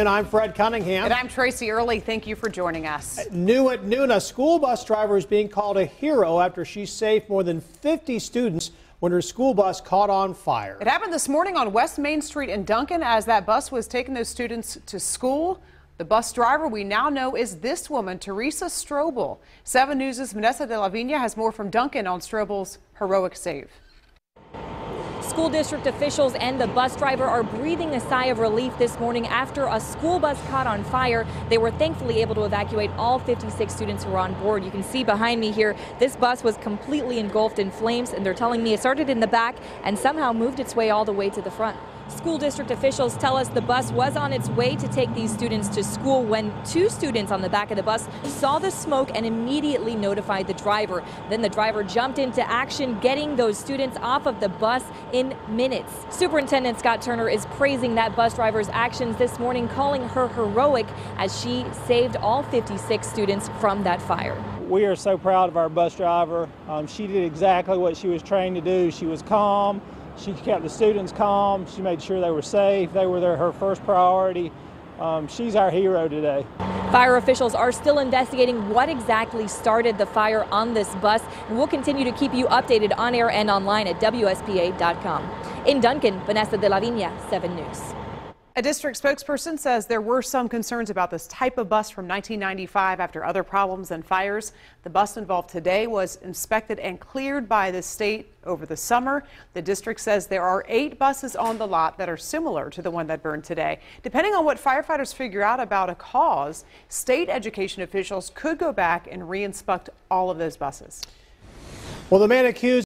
And I'm Fred Cunningham. And I'm Tracy Early. Thank you for joining us. New at noon, a school bus driver is being called a hero after she saved more than 50 students when her school bus caught on fire. It happened this morning on West Main Street in Duncan as that bus was taking those students to school. The bus driver we now know is this woman, Teresa Strobel. 7 News' Vanessa de la Vina has more from Duncan on Strobel's heroic save. School district officials and the bus driver are breathing a sigh of relief this morning after a school bus caught on fire. They were thankfully able to evacuate all 56 students who were on board. You can see behind me here, this bus was completely engulfed in flames, and they're telling me it started in the back and somehow moved its way all the way to the front. School district officials tell us the bus was on its way to take these students to school when two students on the back of the bus saw the smoke and immediately notified the driver. Then the driver jumped into action, getting those students off of the bus in minutes. Superintendent Scott Turner is praising that bus driver's actions this morning, calling her heroic as she saved all 56 students from that fire. We are so proud of our bus driver. Um, she did exactly what she was trained to do. She was calm. She kept the students calm. She made sure they were safe. They were their, her first priority. Um, she's our hero today. Fire officials are still investigating what exactly started the fire on this bus, and we'll continue to keep you updated on air and online at WSPA.com. In Duncan, Vanessa de la Vina, 7 News. A district spokesperson says there were some concerns about this type of bus from 1995 after other problems and fires. The bus involved today was inspected and cleared by the state over the summer. The district says there are eight buses on the lot that are similar to the one that burned today. Depending on what firefighters figure out about a cause, state education officials could go back and re-inspect all of those buses. Well, the man accused